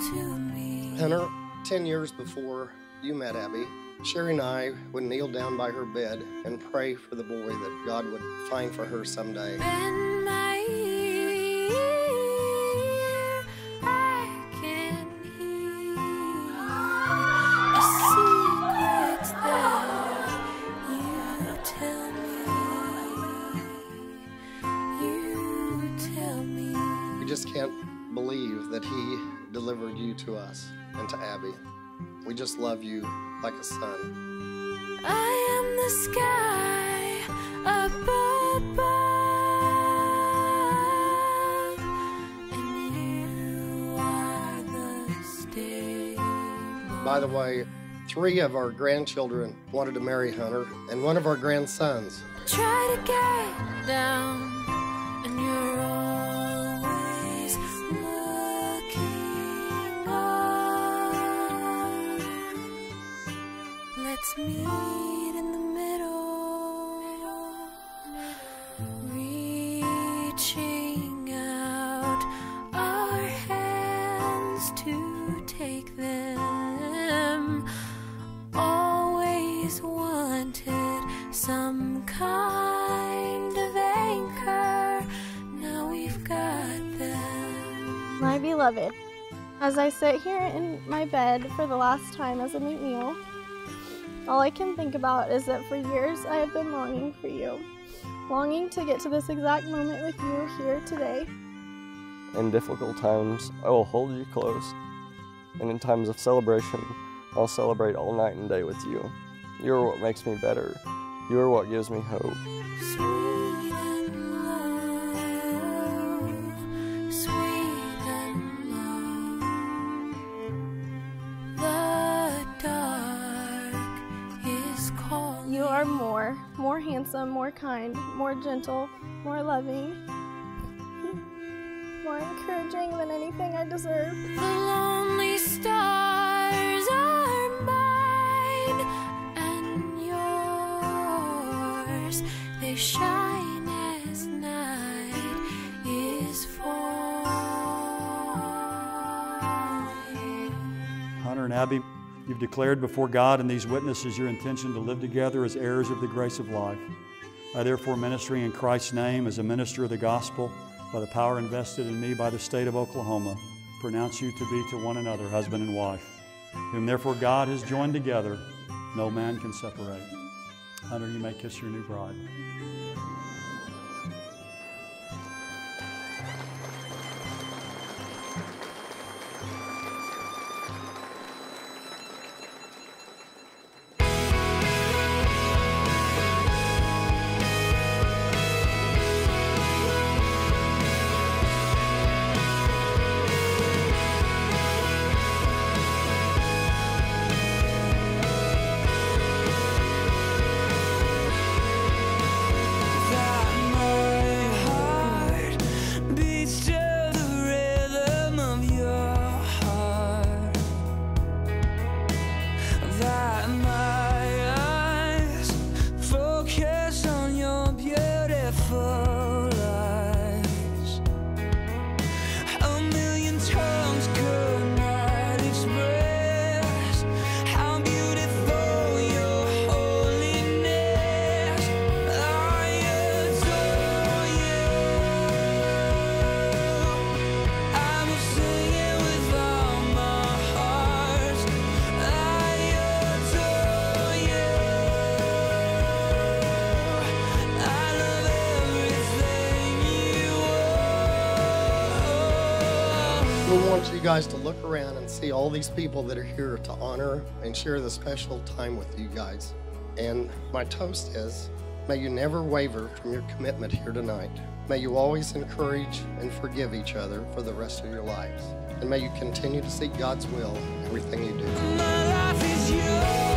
Hunter, 10 years before you met Abbey, Sherry and I would kneel down by her bed and pray for the boy that God would find for her someday. In my ear, I can hear a secret that you tell me. You tell me. We just can't believe that he delivered you to us and to Abbey. We just love you like a son. I am the sky above, and you are the. By the way, three of our grandchildren wanted to marry Hunter, and one of our grandsons. Try to get down, some kind of anchor. Now we've got them. My beloved, as I sit here in my bed for the last time as a McNeil, all I can think about is that for years I have been longing for you, longing to get to this exact moment with you here today. In difficult times, I will hold you close, and in times of celebration, I'll celebrate all night and day with you. You are what makes me better. You are what gives me hope. Sweet and low, sweet and low. The dark is calling. You are more, more handsome, more kind, more gentle, more loving, more encouraging than anything I deserve. Hunter and Abbey, you've declared before God and these witnesses your intention to live together as heirs of the grace of life. I therefore, ministering in Christ's name as a minister of the gospel, by the power invested in me by the state of Oklahoma, pronounce you to be to one another husband and wife, whom therefore God has joined together, no man can separate. Hunter, you may kiss your new bride. We want you guys to look around and see all these people that are here to honor and share the special time with you guys. And my toast is may you never waver from your commitment here tonight. May you always encourage and forgive each other for the rest of your lives. And may you continue to seek God's will in everything you do.